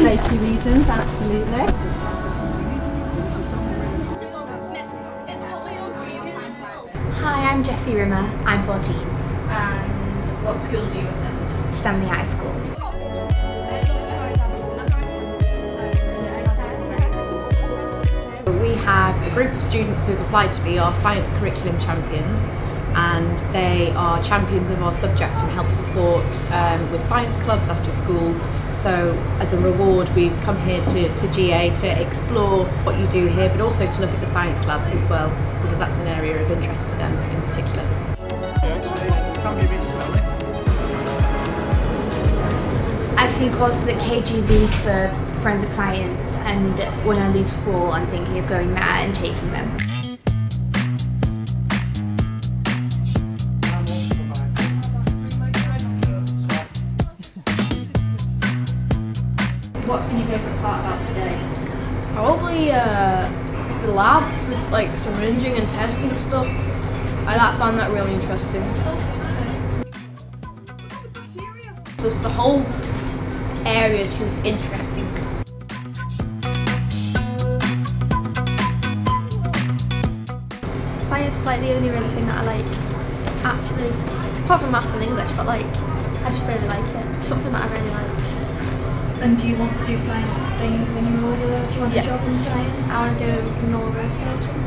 safety reasons, absolutely. Hi, I'm Jessie Rimmer. I'm 14. And what school do you attend? Stanley High School. Oh, we have a group of students who have applied to be our science curriculum champions and they are champions of our subject and help support um, with science clubs after school. So as a reward we've come here to, to GA to explore what you do here but also to look at the science labs as well because that's an area of interest for them in particular. I've seen courses at KGV for forensic science and when I leave school I'm thinking of going there and taking them. What's been your favourite part about today? Probably uh, the lab with like syringing and testing stuff. I that found that really interesting. Just the whole area is just interesting. Science is like the only real thing that I like. Actually, apart from maths and English, but like I just really like it. It's something that I really like. And do you want to do science things when you're older? Do you want Yeah. a job in science? I want to do neurosurgeon.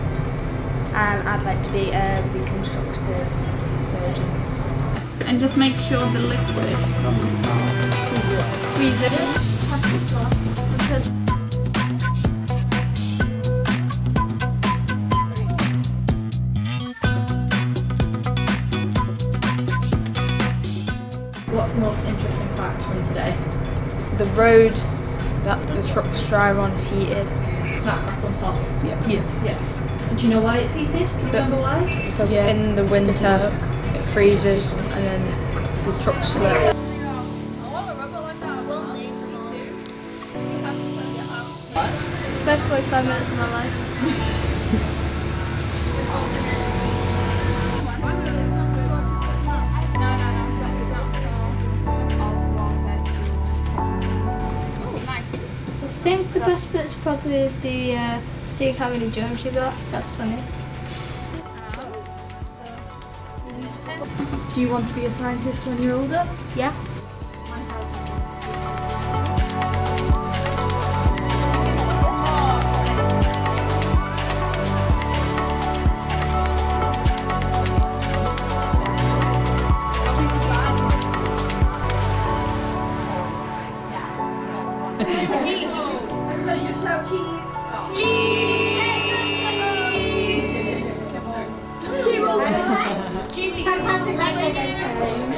Um, and I'd like to be a reconstructive surgeon. and just make sure the liquid from the top squeeze it What's the most interesting fact from today? The road that the trucks drive on is heated Snap, crackle and pop. yeah. Yeah. Yeah. And do you know why it's heated? Do you But- remember why? because in the winter it freezes and then the trucks slip. Best 45 minutes of my life. think the best bit's probably the uh, seeing how many germs you got. That's funny. Do you want to be a scientist when you're older? Yeah. Everybody just shout cheese. Cheese! Cheese! Cheesy! Fantastic